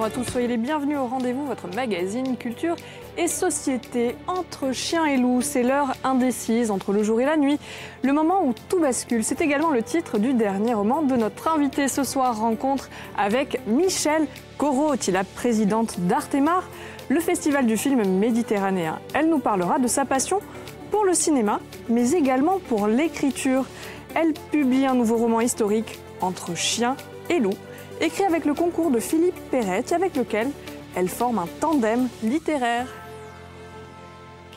bonsoir à tous, soyez les bienvenus au rendez-vous, votre magazine culture et société. Entre chien et loup, c'est l'heure indécise entre le jour et la nuit, le moment où tout bascule. C'est également le titre du dernier roman de notre invité ce soir, rencontre avec Michel Corotti, la présidente d'Artemar, le festival du film méditerranéen. Elle nous parlera de sa passion pour le cinéma, mais également pour l'écriture. Elle publie un nouveau roman historique, Entre chien et loup écrit avec le concours de Philippe Perret, avec lequel elle forme un tandem littéraire.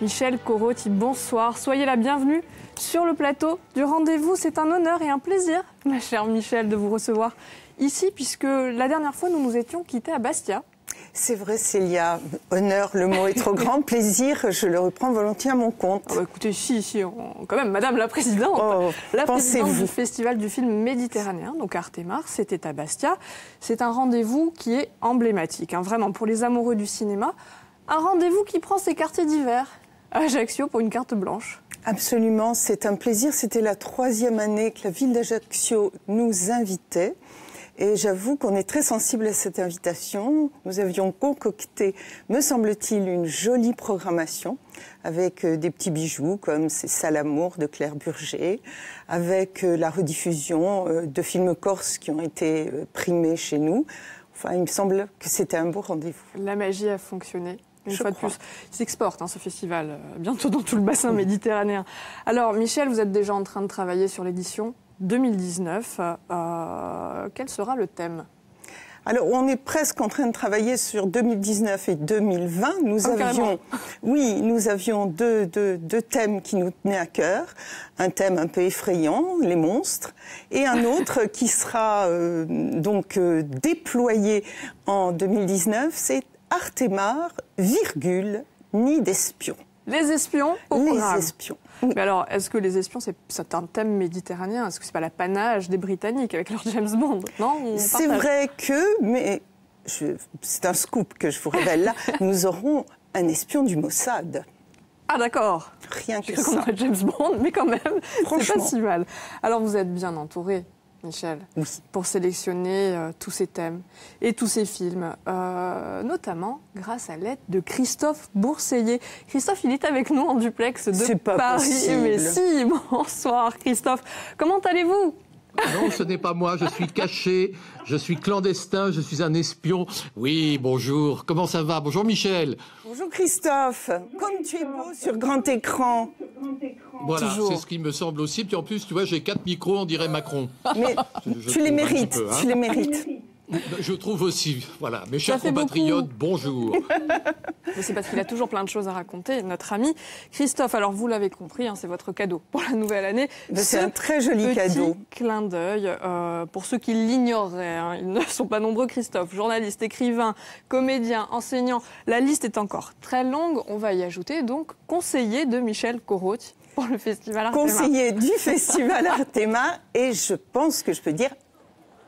Michel Corotti, bonsoir. Soyez la bienvenue sur le plateau du rendez-vous. C'est un honneur et un plaisir, ma chère Michel, de vous recevoir ici, puisque la dernière fois, nous nous étions quittés à Bastia. C'est vrai, Célia. Honneur, le mot est trop grand. Plaisir, je le reprends volontiers à mon compte. Ah bah écoutez, si, si, quand même, Madame la Présidente. Oh, la Présidente du Festival du film méditerranéen, donc Artemar, c'était à Bastia. C'est un rendez-vous qui est emblématique, hein, vraiment, pour les amoureux du cinéma. Un rendez-vous qui prend ses quartiers d'hiver à Ajaccio pour une carte blanche. Absolument, c'est un plaisir. C'était la troisième année que la ville d'Ajaccio nous invitait. Et j'avoue qu'on est très sensible à cette invitation. Nous avions concocté, me semble-t-il, une jolie programmation avec euh, des petits bijoux comme ces Salamour de Claire Burger, avec euh, la rediffusion euh, de films corses qui ont été primés chez nous. Enfin, il me semble que c'était un beau rendez-vous. La magie a fonctionné. Une fois de plus, il s'exporte hein, ce festival, bientôt dans tout le bassin méditerranéen. Alors, Michel, vous êtes déjà en train de travailler sur l'édition 2019. Euh, quel sera le thème? Alors, on est presque en train de travailler sur 2019 et 2020. Nous ah, avions, oui, nous avions deux, thèmes qui nous tenaient à cœur. Un thème un peu effrayant, les monstres, et un autre qui sera euh, donc euh, déployé en 2019, c'est Artemar, virgule, nid d'espions. Les espions au Les espions. Mais alors, est-ce que les espions, c'est un thème méditerranéen? Est-ce que c'est pas l'apanage des Britanniques avec leur James Bond? Non C'est vrai que, mais c'est un scoop que je vous révèle là, nous aurons un espion du Mossad. Ah d'accord. Rien que ça. James Bond, mais quand même, c'est pas si mal. Alors vous êtes bien entouré. Michel, pour sélectionner euh, tous ces thèmes et tous ces films, euh, notamment grâce à l'aide de Christophe Bourseiller. Christophe, il est avec nous en duplex de pas Paris. Possible. Mais si, bonsoir Christophe. Comment allez-vous? Non, ce n'est pas moi, je suis caché, je suis clandestin, je suis un espion. Oui, bonjour, comment ça va? Bonjour Michel. Bonjour Christophe, comme tu es beau sur grand écran. Voilà, c'est ce qui me semble aussi. Puis en plus, tu vois, j'ai quatre micros, on dirait Macron. Mais tu les mérites, hein. tu les mérites. Je trouve aussi. Voilà, mes chers compatriotes, bonjour. c'est parce qu'il a toujours plein de choses à raconter, notre ami Christophe. Alors, vous l'avez compris, hein, c'est votre cadeau pour la nouvelle année. C'est un très joli petit cadeau. clin d'œil. Euh, pour ceux qui l'ignoreraient, hein, ils ne sont pas nombreux, Christophe. Journaliste, écrivain, comédien, enseignant. La liste est encore très longue. On va y ajouter donc conseiller de Michel Corotti pour le festival Artema. Conseiller du festival Artema et je pense que je peux dire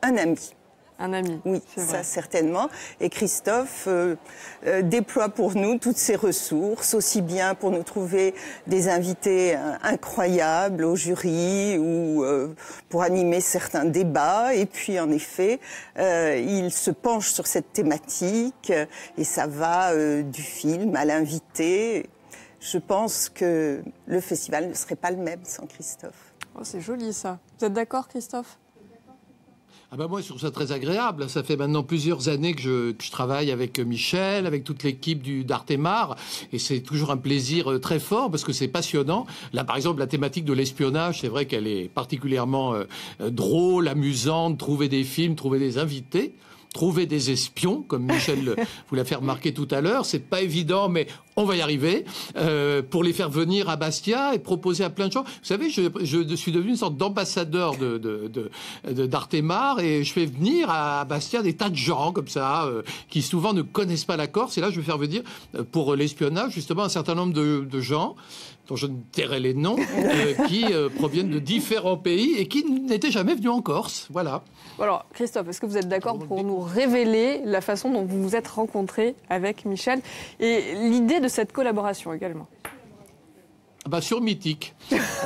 un ami. Un ami. Oui, ça certainement. Et Christophe euh, euh, déploie pour nous toutes ses ressources, aussi bien pour nous trouver des invités euh, incroyables au jury ou pour animer certains débats. Et puis, en effet, il se penche sur cette thématique et ça va du film à l'invité. Je pense que le festival ne serait pas le même sans Christophe. Oh, c'est joli ça. Vous êtes d'accord, Christophe? Ah ben moi, je trouve ça très agréable. Ça fait maintenant plusieurs années que je, travaille avec Michel, avec toute l'équipe du d'Artemar, et c'est toujours un plaisir euh, très fort parce que c'est passionnant. Là, par exemple, la thématique de l'espionnage, c'est vrai qu'elle est particulièrement euh, euh, drôle, amusante. Trouver des films, trouver des invités trouver des espions, comme Michel vous l'a fait remarquer tout à l'heure. C'est pas évident, mais on va y arriver. Euh, pour les faire venir à Bastia et proposer à plein de gens. Vous savez, je, je suis devenu une sorte d'ambassadeur de, de, d'Artemar et je fais venir à Bastia des tas de gens comme ça euh, qui souvent ne connaissent pas la Corse. Et là, je vais faire venir euh, pour l'espionnage justement un certain nombre de, de gens dont je ne tairai les noms, euh, qui euh, proviennent de différents pays et qui n'étaient jamais venus en Corse. Voilà. Alors, Christophe, est-ce que vous êtes d'accord pour nous révéler la façon dont vous vous êtes rencontré avec Michel? Et l'idée de cette collaboration également bah, sur Mythique.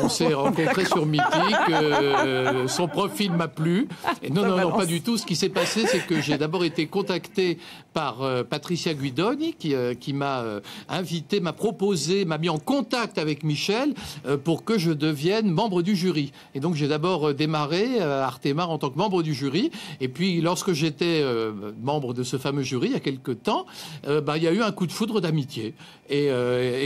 On s'est rencontrés sur Mythique. Euh, son profil m'a plu. Et non, non, non, pas du tout. Ce qui s'est passé, c'est que j'ai d'abord été contacté par euh, Patricia Guidoni, qui, euh, m'a invité, m'a proposé, m'a mis en contact avec Michel pour que je devienne membre du jury. Et donc, j'ai d'abord démarré Artemar en tant que membre du jury. Et puis, lorsque j'étais membre de ce fameux jury, il y a quelques temps, bah, il y a eu un coup de foudre d'amitié. Et,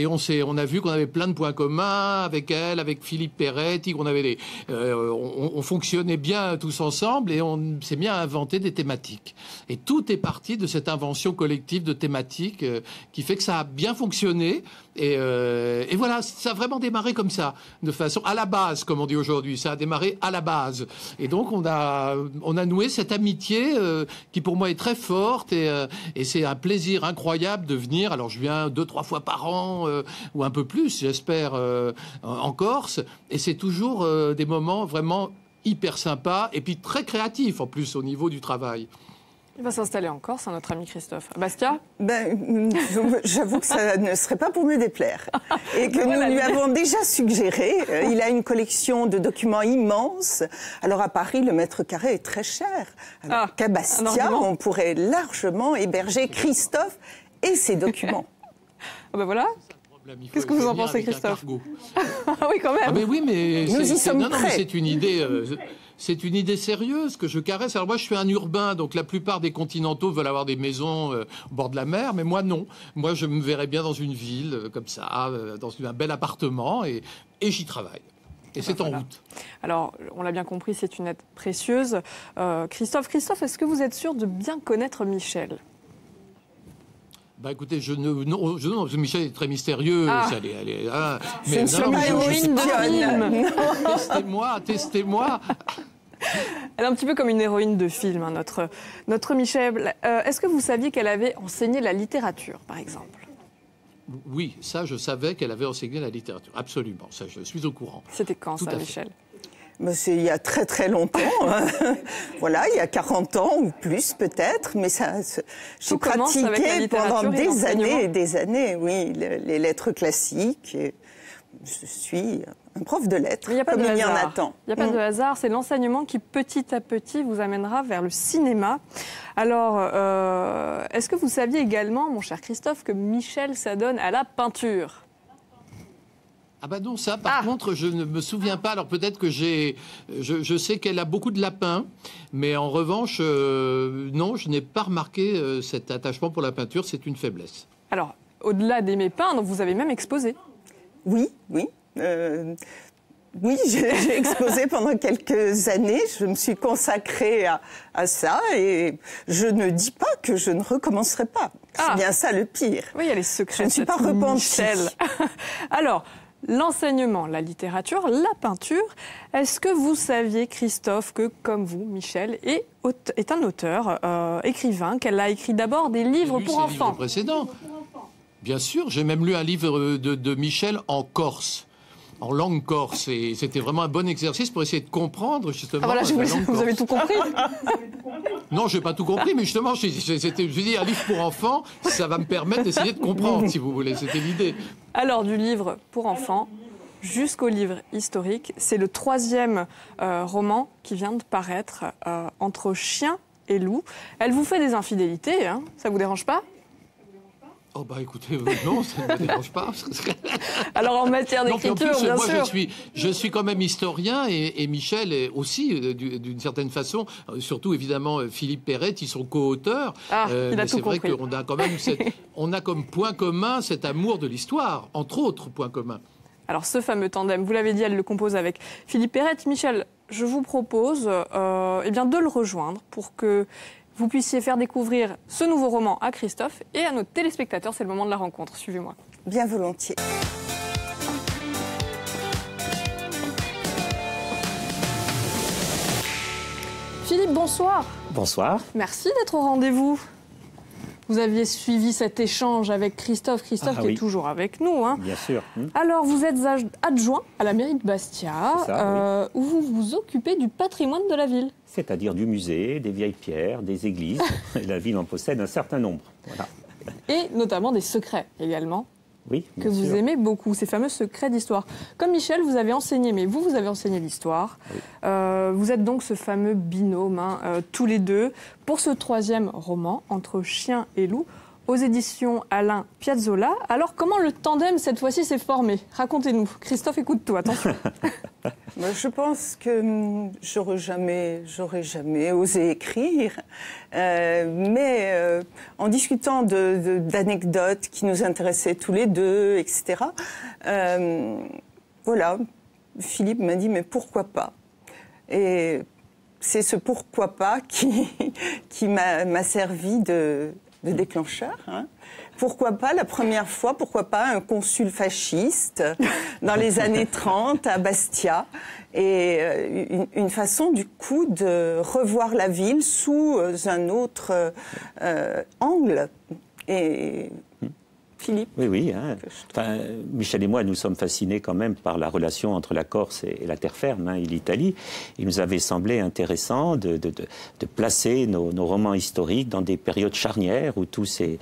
on, a vu qu'on avait plein de points avec elle, avec Philippe Peretti, qu'on avait des, euh, on, fonctionnait bien tous ensemble et on s'est bien inventé des thématiques. Et tout est parti de cette invention collective de thématiques euh, qui fait que ça a bien fonctionné. Et, euh, et, voilà, ça a vraiment démarré comme ça, de façon à la base, comme on dit aujourd'hui. Ça a démarré à la base. Et donc on a, on a noué cette amitié qui pour moi est très forte et c'est un plaisir incroyable de venir. Alors je viens deux trois fois par an ou un peu plus, j'espère euh, en Corse. Et c'est toujours euh, des moments vraiment hyper sympas et puis très créatifs en plus au niveau du travail. Il va s'installer en Corse, notre ami Christophe. Bastia ben, J'avoue que ça ne serait pas pour me déplaire. Et que nous lui avons déjà suggéré. Euh, il a une collection de documents immense. Alors à Paris, le mètre carré est très cher. Alors ah, qu'à Bastia, on pourrait largement héberger Christophe et ses documents. ah ben voilà, Qu'est-ce que vous en pensez, Christophe Ah oui, quand même. Ah mais oui, mais c'est une idée. Euh, c'est une idée sérieuse que je caresse. Alors moi, je suis un urbain, donc la plupart des continentaux veulent avoir des maisons euh, au bord de la mer, mais moi non. Moi, je me verrais bien dans une ville euh, comme ça, dans un bel appartement, et, j'y travaille. Et c'est en route. Alors, on l'a bien compris, c'est une aide précieuse. Christophe, Christophe, est-ce que vous êtes sûr de bien connaître Michel? Bah écoutez, je ne, non, je, non, Michel est très mystérieux. Ah. Est, ah, mais c'est une héroïne de film. testez-moi, testez-moi. Elle est un petit peu comme une héroïne de film, hein, notre, notre Michel. Euh, est-ce que vous saviez qu'elle avait enseigné la littérature, par exemple? Oui, ça, je savais qu'elle avait enseigné la littérature. Absolument, ça, je suis au courant. C'était quand, ça, Michel? C'est il y a très très longtemps. Hein. voilà, il y a 40 ans ou plus peut-être, mais ça, j'ai pratiqué pendant des années et des années, oui, les lettres classiques. je suis un prof de lettres, il y a pas comme de il y en a tant. Il n'y a pas de hasard, c'est l'enseignement qui petit à petit vous amènera vers le cinéma. Alors, euh, est-ce que vous saviez également, mon cher Christophe, que Michel s'adonne à la peinture? Ah bah non, ça par ah. contre, je ne me souviens pas. Alors peut-être que j'ai, je, sais qu'elle a beaucoup de lapins, mais en revanche, euh, non, je n'ai pas remarqué euh, cet attachement pour la peinture. C'est une faiblesse. Alors, au-delà d'aimer peindre, vous avez même exposé. Oui, oui. Euh, oui, j'ai exposé pendant quelques années. Je me suis consacrée à, ça et je ne dis pas que je ne recommencerai pas. C'est ah. bien ça le pire. Oui, il y a les secrets. Je ne suis pas repentie. Alors, l'enseignement, la littérature, la peinture. Est-ce que vous saviez, Christophe, que comme vous, Michel est, est un auteur, euh, écrivain, qu'elle a écrit d'abord des livres pour enfants? précédents. Bien sûr, j'ai même lu un livre de Michel en Corse en langue corse. Et c'était vraiment un bon exercice pour essayer de comprendre justement. Ah voilà, vous avez tout compris. non, je n'ai pas tout compris, mais justement, c'était, je dis un livre pour enfants, ça va me permettre d'essayer de comprendre, si vous voulez. C'était l'idée. Alors, du livre pour enfants jusqu'au livre historique, c'est le troisième euh, roman qui vient de paraître euh, entre chien et loup. Elle vous fait des infidélités, hein ça vous dérange pas? Oh bah écoutez, euh, non, ça ne me dérange pas. Alors en matière d'écriture, bien moi, sûr. Je suis, je suis quand même historien et, Michel est aussi, euh, d'une certaine façon, euh, surtout évidemment Philippe Perret, ils sont co-auteurs. Ah, il a c'est vrai qu'on a quand même cette, on a comme point commun cet amour de l'histoire, entre autres points communs. Alors ce fameux tandem, vous l'avez dit, elle le compose avec Philippe Perret. Michel, je vous propose eh bien, de le rejoindre pour que vous puissiez faire découvrir ce nouveau roman à Christophe et à nos téléspectateurs. C'est le moment de la rencontre. Suivez-moi. Bien volontiers. Philippe, bonsoir. Bonsoir. Merci d'être au rendez-vous. Vous aviez suivi cet échange avec Christophe, Christophe ah qui est toujours avec nous. Hein. Bien sûr. Hmm. Alors, vous êtes adjoint à la mairie de Bastia, euh, où vous vous occupez du patrimoine de la ville. C'est-à-dire du musée, des vieilles pierres, des églises. la ville en possède un certain nombre. Et notamment des secrets également. Oui, que vous aimez beaucoup, ces fameux secrets d'histoire. Comme Michel, vous avez enseigné, mais vous, vous avez enseigné l'histoire. Euh, vous êtes donc ce fameux binôme, hein, euh, tous les deux, pour ce troisième roman, Entre chien et loup aux éditions Alain Piazzolla. Alors, comment le tandem, cette fois-ci, s'est formé? Racontez-nous. Christophe, écoute-toi, attention. je pense que hum, j'aurais jamais, jamais osé écrire. Euh, mais euh, en discutant d'anecdotes qui nous intéressaient tous les deux, etc., euh, voilà, Philippe m'a dit, mais pourquoi pas? Et c'est ce pourquoi pas qui, qui m'a servi de, de déclencheur. Hein. Pourquoi pas la première fois, pourquoi pas un consul fasciste dans les années 30 à Bastia et euh, une, façon du coup de revoir la ville sous euh, un autre euh, angle. Et oui, oui. Hein. Enfin, Michel et moi, nous sommes fascinés quand même par la relation entre la Corse et, la terre ferme, hein, et l'Italie. Il nous avait semblé intéressant de, de, de, placer nos, nos, romans historiques dans des périodes charnières où tout s'est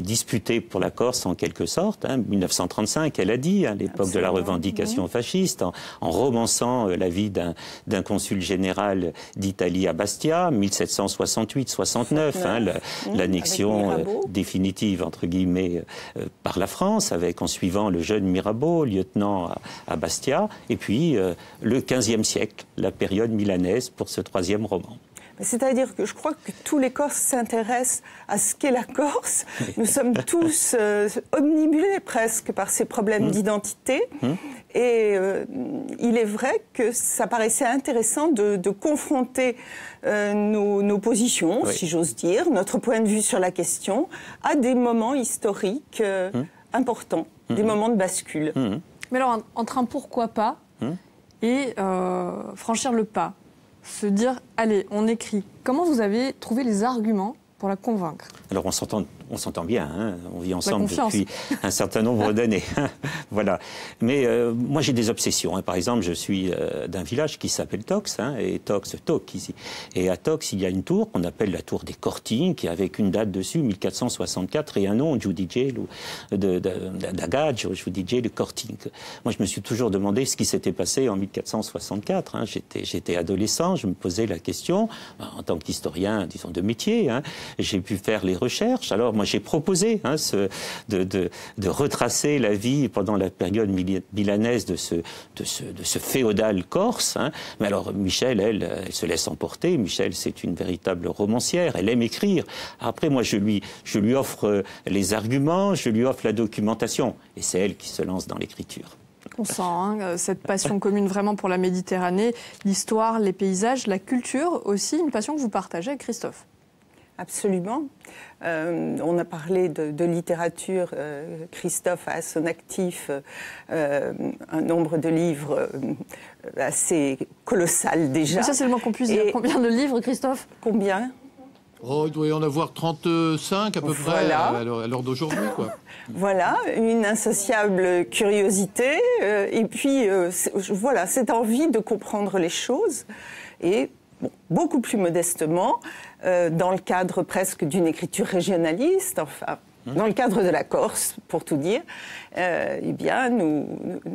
disputé pour la Corse en quelque sorte. Hein. 1935, elle a dit, hein, l'époque de la revendication fasciste, en, en romançant euh, la vie d'un consul général d'Italie à Bastia, 1768-69, hein, l'annexion euh, définitive, entre guillemets, euh, par la France, avec en suivant le jeune Mirabeau, lieutenant à, Bastia, et puis euh, le XVe siècle, la période milanaise pour ce troisième roman. C'est-à-dire que je crois que tous les Corses s'intéressent à ce qu'est la Corse. Nous sommes tous euh, omnibulés presque par ces problèmes mmh. d'identité. Mmh. Et euh, il est vrai que ça paraissait intéressant de, confronter euh, nos, positions, si j'ose dire, notre point de vue sur la question, à des moments historiques mmh. importants, des moments de bascule. Mais alors, entre un pourquoi pas et franchir le pas, se dire, allez, on écrit. Comment vous avez trouvé les arguments pour la convaincre? Alors on s'entend on s'entend bien, hein. on vit ensemble depuis un certain nombre d'années. voilà. Mais euh, moi, j'ai des obsessions. Hein. Par exemple, je suis euh, d'un village qui s'appelle Tox, hein, et Tox, Toc ici. Et à Tox, il y a une tour qu'on appelle la tour des Cortines, qui avec une date dessus, 1464, et un nom, Giudice, d'Agage, Giudice de Cortine. Moi, je me suis toujours demandé ce qui s'était passé en 1464. Hein. J'étais adolescent, je me posais la question, en tant qu'historien, disons, de métier, j'ai pu faire les recherches. Alors, moi, j'ai proposé hein, de, retracer la vie pendant la période milanaise de ce, féodal corse. Hein. Mais alors, Michel, elle, elle se laisse emporter. Michel, c'est une véritable romancière. Elle aime écrire. Après, moi, je lui, offre les arguments, je lui offre la documentation. Et c'est elle qui se lance dans l'écriture. On sent hein, cette passion commune vraiment pour la Méditerranée, l'histoire, les paysages, la culture aussi, une passion que vous partagez avec Christophe. Absolument. Euh, on a parlé de, littérature. Euh, Christophe a à son actif euh, un nombre de livres assez colossal déjà. ça, c'est le moins qu'on puisse dire. Combien de livres, Christophe? Combien? Oh, il doit y en avoir 35 à peu près à l'heure d'aujourd'hui. voilà, une insociable curiosité et puis voilà, cette envie de comprendre les choses. Et beaucoup plus modestement, euh, dans le cadre presque d'une écriture régionaliste, enfin, mmh. dans le cadre de la Corse, pour tout dire, euh, eh bien, nous,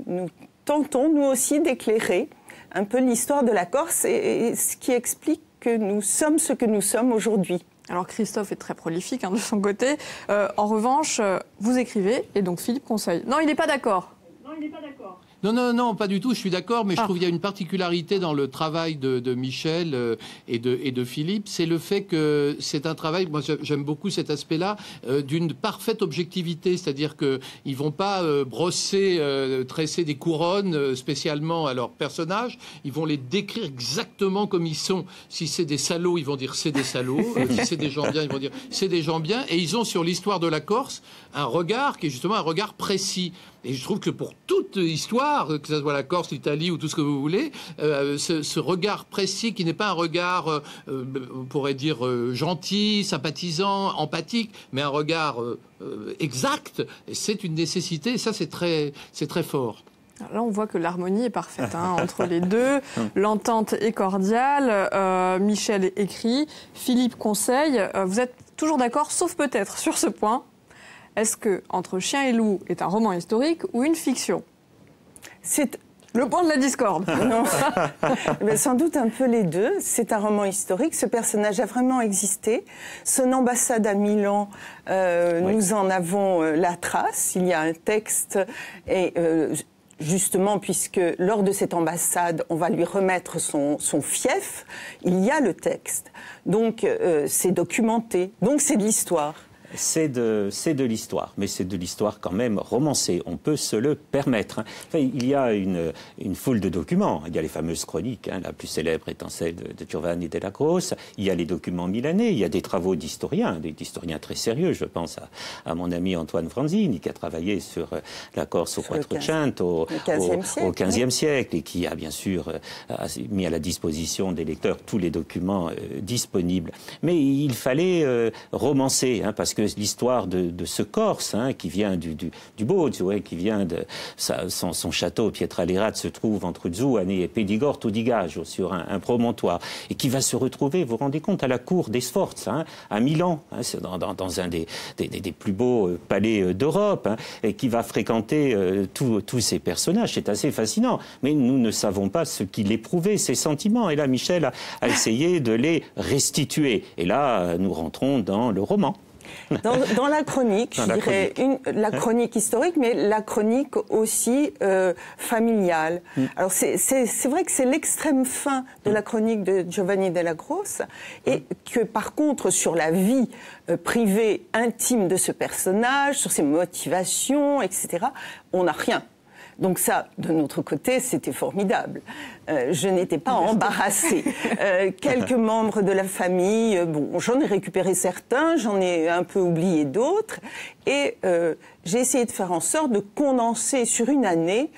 nous, tentons, nous aussi, d'éclairer un peu l'histoire de la Corse et, ce qui explique que nous sommes ce que nous sommes aujourd'hui. Alors Christophe est très prolifique hein, de son côté. Euh, en revanche, vous écrivez et donc Philippe conseille. Non, il n'est pas d'accord. Non, il n'est pas d'accord. Non, non, non, pas du tout, je suis d'accord, mais je ah. trouve qu'il y a une particularité dans le travail de, Michel euh, et, de, et de Philippe, c'est le fait que c'est un travail, moi j'aime beaucoup cet aspect-là, euh, d'une parfaite objectivité, c'est-à-dire qu'ils ne vont pas euh, brosser, tresser des couronnes spécialement à leurs personnages, ils vont les décrire exactement comme ils sont. Si c'est des salauds, ils vont dire c'est des salauds, si c'est des gens bien, ils vont dire c'est des gens bien, et ils ont sur l'histoire de la Corse un regard qui est justement un regard précis. Et je trouve que pour toute histoire, que ce soit la Corse, l'Italie ou tout ce que vous voulez, euh, ce, regard précis qui n'est pas un regard, euh, on pourrait dire, euh, gentil, sympathisant, empathique, mais un regard exact, c'est une nécessité, et ça c'est très, c'est très fort. Là, on voit que l'harmonie est parfaite hein, entre les deux. L'entente est cordiale. Michel écrit, Philippe conseille. vous êtes toujours d'accord, sauf peut-être sur ce point Est-ce que Entre chien et loup est un roman historique ou une fiction? C'est le point de la discorde. Non. Mais sans doute un peu les deux. C'est un roman historique. Ce personnage a vraiment existé. Son ambassade à Milan, euh, nous en avons euh, la trace. Il y a un texte et euh, justement, puisque lors de cette ambassade, on va lui remettre son, son fief, il y a le texte. Donc, c'est documenté. Donc, c'est de l'histoire c'est de, de l'histoire, mais c'est de l'histoire quand même romancée. On peut se le permettre. Hein. il y a une, une, foule de documents. Il y a les fameuses chroniques, hein, la plus célèbre étant celle de, de Giovanni della Croce. Il y a les documents milanais. Il y a des travaux d'historiens, des historiens très sérieux. Je pense à, à, mon ami Antoine Franzini, qui a travaillé sur euh, la Corse au Quattrocento au, XVe siècle, et qui a bien sûr euh, mis à la disposition des lecteurs tous les documents euh, disponibles. Mais il fallait romancer, hein, parce que l'histoire de, ce Corse, hein, qui vient du, du, qui vient de son, son, château Pietralirat se trouve entre Zouane et Pédigorte ou Digage, sur un, promontoire, et qui va se retrouver, vous vous rendez compte, à la cour des Sforza, hein, à Milan, hein, dans, un des, plus beaux euh, palais euh, d'Europe, et qui va fréquenter euh, tous ces personnages. C'est assez fascinant, mais nous ne savons pas ce qu'il éprouvait, ses sentiments. Et là, Michel a essayé de les restituer. Et là, nous rentrons dans le roman. Dans, la chronique, je dirais une, la chronique historique, mais la chronique aussi euh, familiale. Mm. Alors c'est vrai que c'est l'extrême fin de la chronique de Giovanni della Grosse, et mm. que par contre sur la vie euh, privée intime de ce personnage, sur ses motivations, etc., on n'a rien. Donc ça, de notre côté, c'était formidable. Euh, je n'étais pas embarrassée. Euh, quelques membres de la famille, euh, bon, j'en ai récupéré certains, j'en ai un peu oublié d'autres, et j'ai essayé de faire en sorte de condenser sur une année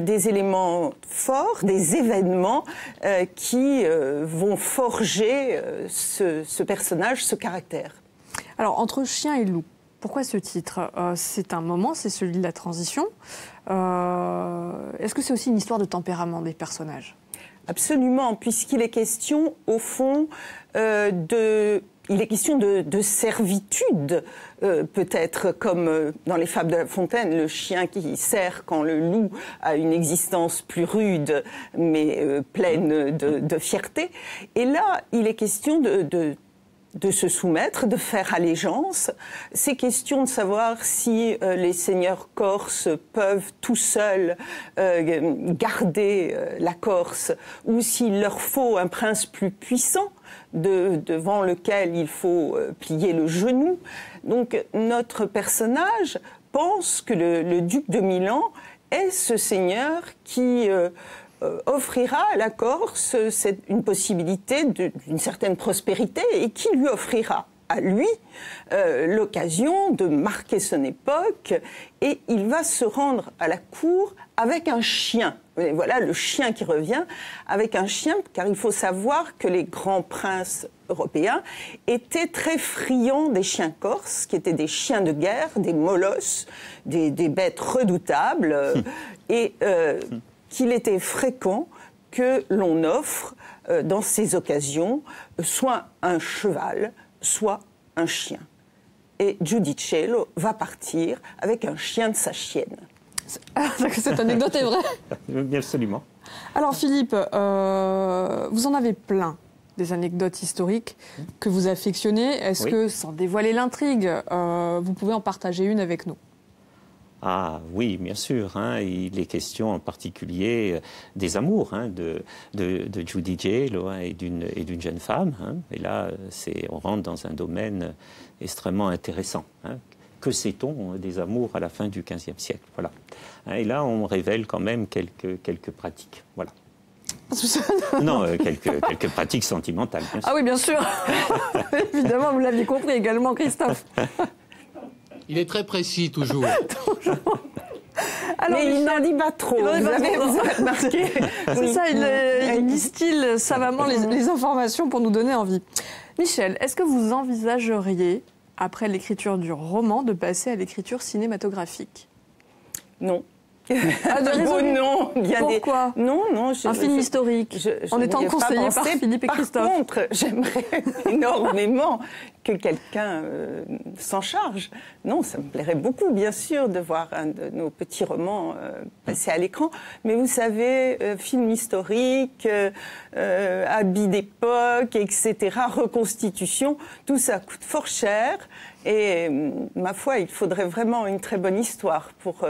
des éléments forts, des événements qui vont forger ce, ce personnage, ce caractère. Alors, entre chien et loup, pourquoi ce titre? C'est un moment, c'est celui de la transition. Euh, est-ce que c'est aussi une histoire de tempérament des personnages? Absolument, puisqu'il est question, au fond, euh, de il est question de, servitude, euh, peut-être comme dans les fables de La Fontaine, le chien qui sert quand le loup a une existence plus rude, mais pleine de, fierté. Et là, il est question de se soumettre, de faire allégeance. C'est question de savoir si euh, les seigneurs corses peuvent tout seuls euh, garder euh, la Corse ou s'il leur faut un prince plus puissant devant lequel il faut plier le genou. Donc notre personnage pense que le, le duc de Milan est ce seigneur qui euh, offrira à la Corse une possibilité d'une certaine prospérité et qui lui offrira à lui euh, l'occasion de marquer son époque et il va se rendre à la cour avec un chien. voilà le chien qui revient avec un chien car il faut savoir que les grands princes européens étaient très friands des chiens corses qui étaient des chiens de guerre, des molosses, des, bêtes redoutables et euh, qu'il était fréquent que l'on offre euh, dans ces occasions soit un cheval, soit un chien. Et Giudicello va partir avec un chien de sa chienne. Ah, cette anecdote est vraie Absolument. Alors Philippe, euh, vous en avez plein des anecdotes historiques que vous affectionnez. Est-ce que, sans dévoiler l'intrigue, euh, vous pouvez en partager une avec nous? Ah oui, bien sûr. Hein. il est question en particulier euh, des amours hein, de, de, de, Judy J. Hein, et d'une jeune femme. Hein. Et là, on rentre dans un domaine extrêmement intéressant. Que sait-on des amours à la fin du XVe siècle? Voilà. Et là, on révèle quand même quelques, quelques pratiques. Voilà. non, euh, quelques, quelques pratiques sentimentales. Ah oui, bien sûr. Évidemment, vous l'aviez compris également, Christophe. Il est très précis toujours. Alors, mais il n'en dit pas trop. Vous avez, remarqué C'est ça, il, distille savamment les, informations pour nous donner envie. Michel, est-ce que vous envisageriez, après l'écriture du roman, de passer à l'écriture cinématographique? Non. Ah, de oh non, Pourquoi? Non, non. un film historique. en étant conseillé par Philippe et Christophe. Par contre, j'aimerais énormément que quelqu'un euh, s'en charge. Non, ça me plairait beaucoup, bien sûr, de voir un de nos petits romans euh, passer à l'écran. Mais vous savez, euh, film historique, habits d'époque, etc., reconstitution, tout ça coûte fort cher. Et ma foi, il faudrait vraiment une très bonne histoire pour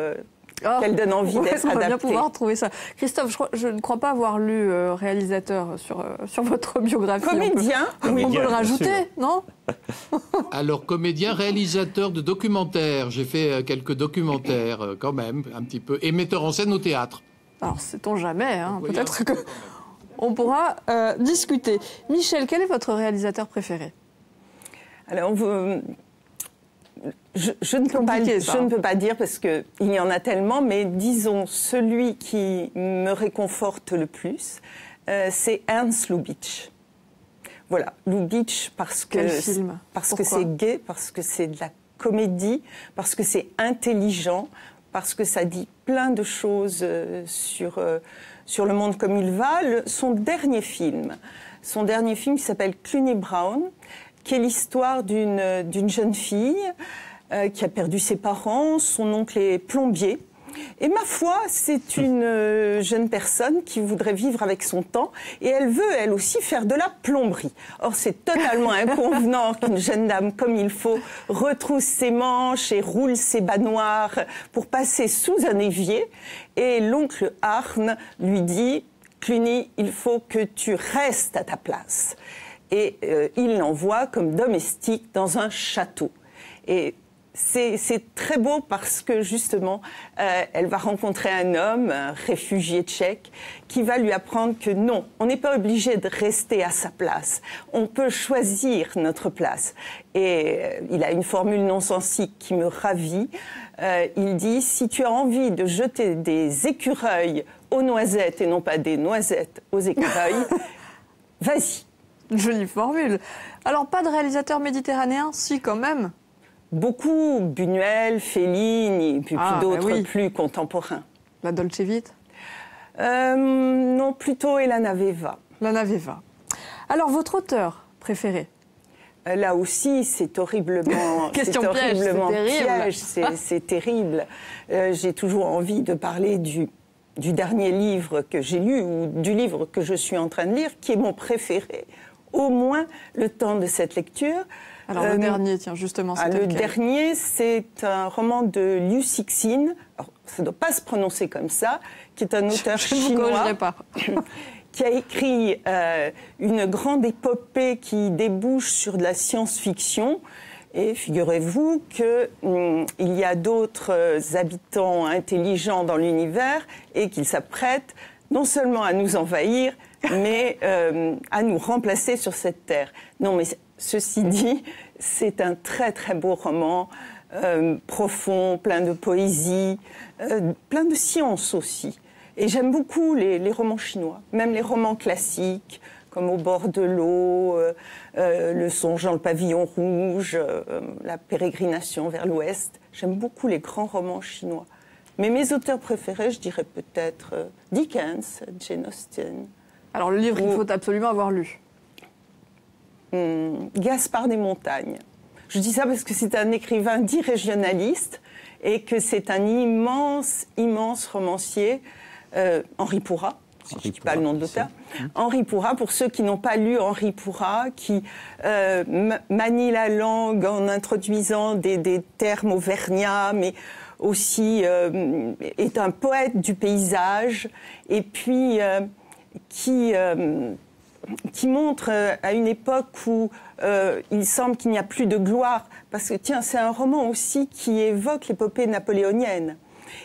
Oh, qu'elle donne envie d'être adaptée. On va bien pouvoir trouver ça. Christophe, je, ne crois pas avoir lu euh, réalisateur sur, euh, sur votre biographie. Comédien On peut, le rajouter, non Alors, comédien, réalisateur de documentaires. J'ai fait euh, quelques documentaires quand même, un petit peu. Et metteur en scène au théâtre. Alors, sait-on jamais, hein, peut-être que on pourra discuter. Michel, quel est votre réalisateur préféré? Alors, vous, je, ne peux pas, je, ne peux pas, dire parce qu'il y en a tellement, mais disons celui qui me réconforte le plus, euh, c'est Ernst Lubitsch. Voilà, Lubitsch parce que parce que c'est gay, parce que c'est de la comédie, parce que c'est intelligent, parce que ça dit plein de choses euh, sur euh, sur le monde comme il va. son dernier film, son dernier film s'appelle Cluny Brown qui est l'histoire d'une jeune fille euh, qui a perdu ses parents, son oncle est plombier. Et ma foi, c'est une euh, jeune personne qui voudrait vivre avec son temps et elle veut, elle aussi, faire de la plomberie. Or, c'est totalement inconvenant qu'une jeune dame, comme il faut, retrousse ses manches et roule ses bas noirs pour passer sous un évier. Et l'oncle Arne lui dit, Cluny, il faut que tu restes à ta place et euh, il l'envoie comme domestique dans un château. Et c'est très beau parce que justement, euh, elle va rencontrer un homme, un réfugié tchèque, qui va lui apprendre que non, on n'est pas obligé de rester à sa place. On peut choisir notre place. Et euh, il a une formule non sensique qui me ravit. il dit si tu as envie de jeter des écureuils aux noisettes et non pas des noisettes aux écureuils, vas-y. Jolie formule. Alors, pas de réalisateur méditerranéen Si, quand même. Beaucoup. Buñuel, Fellini, puis, ah, bah d'autres plus contemporains. La Dolce Vita euh, Non, plutôt Elana Veva. Elana Veva. Alors, votre auteur préféré? Euh, Là aussi, c'est horriblement, Question c'est horriblement piège, c'est terrible. Euh, j'ai toujours envie de parler du du dernier livre que j'ai lu ou du livre que je suis en train de lire, qui est mon préféré, au moins le temps de cette lecture. Alors le euh, dernier, tiens, justement, c'est ah, Le dernier, c'est un roman de Liu Cixin, ça ne doit pas se prononcer comme ça, qui est un auteur je, chinois. pas. qui a écrit euh, une grande épopée qui débouche sur de la science-fiction. Et figurez-vous qu'il hum, y a d'autres euh, habitants intelligents dans l'univers et qu'ils s'apprêtent non seulement à nous envahir, mais euh, à nous remplacer sur cette terre. Non, mais ceci dit, c'est un très très beau roman, euh, profond, plein de poésie, euh, plein de science aussi. Et j'aime beaucoup les, les, romans chinois, même les romans classiques, comme Au bord de l'eau, Le songe dans le pavillon rouge, La pérégrination vers l'ouest. J'aime beaucoup les grands romans chinois. Mais mes auteurs préférés, je dirais peut-être Dickens, Jane Austen, alors le livre qu'il faut absolument avoir lu. Gaspard des Montagnes. Je dis ça parce que c'est un écrivain dit régionaliste et que c'est un immense, immense romancier, euh, Henri Pourra. Si je ne dis pas le nom de l'auteur. Henri Pourra, pour ceux qui n'ont pas lu Henri Pourra, qui euh, manie la langue en introduisant des, termes auvergnats, mais aussi euh, est un poète du paysage. Et puis qui, euh, qui montre euh, à une époque où euh, il semble qu'il n'y a plus de gloire. Parce que, tiens, c'est un roman aussi qui évoque l'épopée napoléonienne.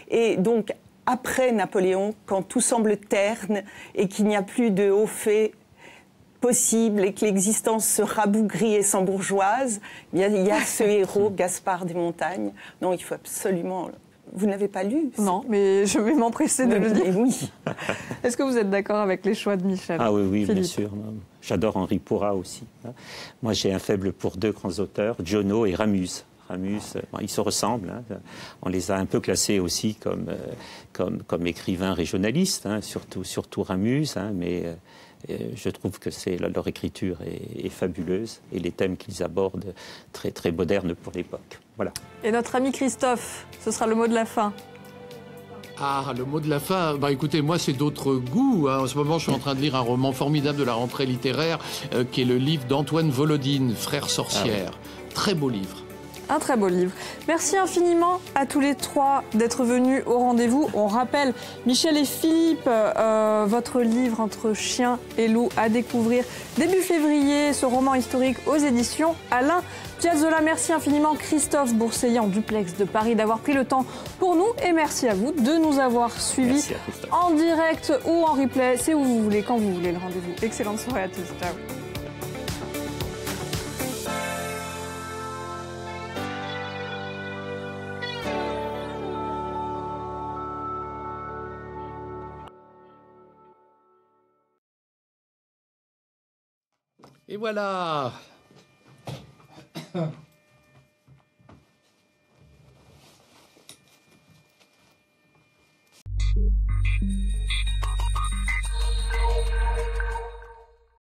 Et donc, après Napoléon, quand tout semble terne et qu'il n'y a plus de hauts faits possibles et que l'existence se rabougrit et s'embourgeoise, il y a ce héros, Gaspard des Montagnes. Non, il faut absolument vous ne l'avez pas lu Non, mais je vais m'empresser de le lire. Oui. Est-ce que vous êtes d'accord avec les choix de Michel Ah oui, oui, bien sûr. J'adore Henri Pourra aussi. Moi, j'ai un faible pour deux grands auteurs, Jono et Ramus. Ramus, ils se ressemblent. Hein. On les a un peu classés aussi comme, comme, comme écrivains régionalistes, hein, surtout, surtout Ramus, hein, mais je trouve que c'est, leur écriture est, est, fabuleuse et les thèmes qu'ils abordent très, très modernes pour l'époque. Voilà. Et notre ami Christophe, ce sera le mot de la fin. Ah, le mot de la fin. Bah écoutez, moi c'est d'autres goûts. Hein. En ce moment, je suis en train de lire un roman formidable de la rentrée littéraire, euh, qui est le livre d'Antoine Volodine, Frère sorcière. Ah Très beau livre un très beau livre. Merci infiniment à tous les trois d'être venus au rendez-vous. On rappelle, Michel et Philippe, euh, votre livre Entre chien et loup à découvrir début février, ce roman historique aux éditions Alain Piazzolla. Merci infiniment Christophe Bourseillet en duplex de Paris d'avoir pris le temps pour nous et merci à vous de nous avoir suivis en direct ou en replay. C'est où vous voulez, quand vous voulez le rendez-vous. Excellente soirée à tous. Ciao. Et voilà